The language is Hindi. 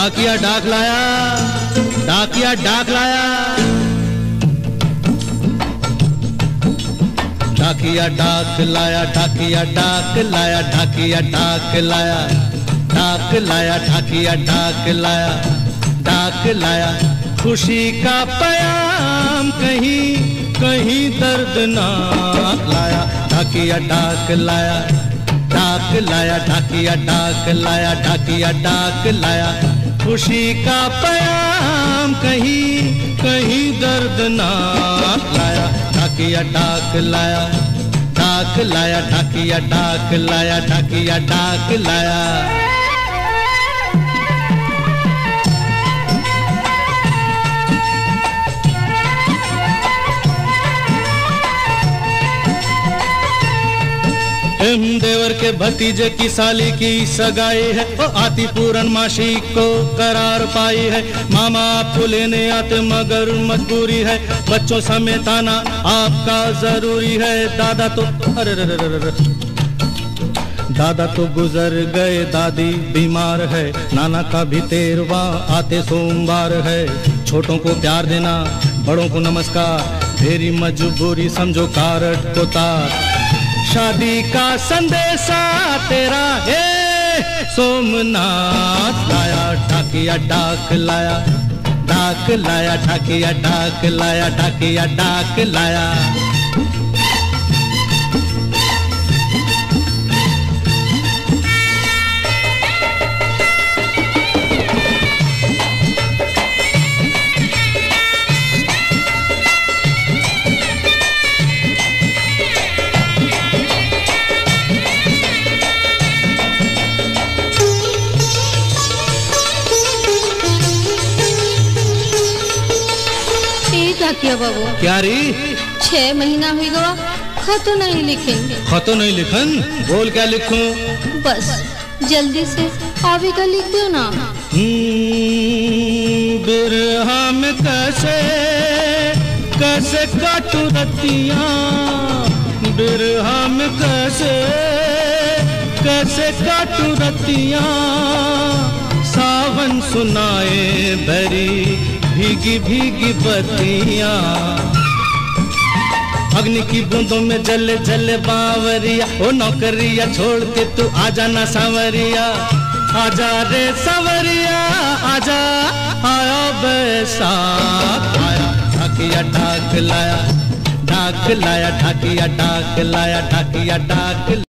डाकिया डाक लाया, डाकिया डाक लाया। डाकिया डाक लाया, डाकिया डाक लाया, डाकिया डाक लाया डाक लाया, डाकिया डाक लाया डाक लाया। खुशी का पयाम कहीं कहीं दर्द ना लाया। डाकिया डाक लाया डाक लाया, डाकिया डाक लाया, डाकिया डाक लाया। खुशी का पयाम कहीं कहीं दर्द ना लाया। ढाकिया डाक लाया डाक लाया ढाकिया डाक लाया ढाकिया डाक लाया। हिम देवर के भतीजे की साली की सगाई है। आती पूरन मासी को करार पाई है। मामा आपको लेने आते मगर मजबूरी है। बच्चों समेत आना आपका ज़रूरी है। दादा तो अरे। दादा तो गुजर गए, दादी बीमार है। नाना का भी तेरवा आते सोमवार है। छोटों को प्यार देना, बड़ों को नमस्कार। तेरी मजबूरी समझो कारट को तार। शादी का संदेशा तेरा है। सोमनाथ लाया, ढाकिया, डाक लाया डाक लाया, ढाकिया, डाक लाया, ढाकिया, डाक लाया। ए डाकिया बाबू क्या री? छह महीना हुई गवा खत नहीं लिखेंगे। खतो नहीं लिखन? बोल क्या लिखूं? बस जल्दी से आवे का लिख दो ना। हम्म, बिरहा में कैसे कैसे काटू रतिया? बिरहा में कैसे कैसे काटू रतिया? सावन सुनाए भरी भीगी भीगी बतिया। अग्नि की बूंदों में जले जले बावरिया। ओ नौकरिया छोड़ के तू आजा ना सांवरिया। आजा रे सांवरिया आजा आया बैसाख आया, ढाकिया, ढाक लाया ढाक लाया, ढाकिया, ढाक लाया, ढाकिया, ढाक